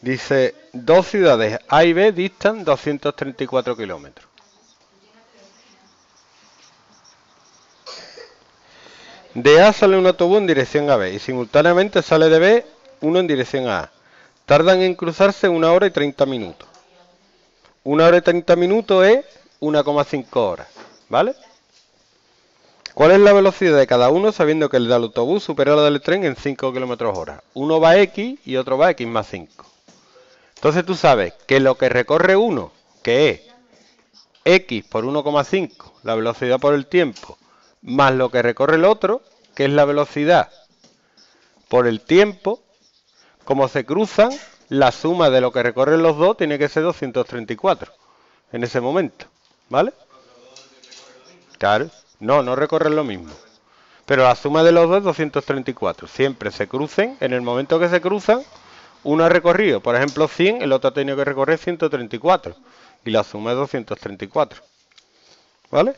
Dice, dos ciudades A y B distan 234 kilómetros. De A sale un autobús en dirección a B y simultáneamente sale de B uno en dirección a A. Tardan en cruzarse una hora y 30 minutos. Una hora y 30 minutos es 1,5 horas, ¿vale? ¿Cuál es la velocidad de cada uno sabiendo que el del autobús supera la del tren en 5 km hora? Uno va a X y otro va a X más 5. Entonces tú sabes que lo que recorre uno, que es X por 1,5, la velocidad por el tiempo, más lo que recorre el otro, que es la velocidad por el tiempo, como se cruzan, la suma de lo que recorren los dos tiene que ser 234 en ese momento, ¿vale? Claro, no, no recorren lo mismo. Pero la suma de los dos es 234. Siempre se crucen, en el momento que se cruzan, uno ha recorrido, por ejemplo, 100, el otro ha tenido que recorrer 134. Y la suma es 234. ¿Vale?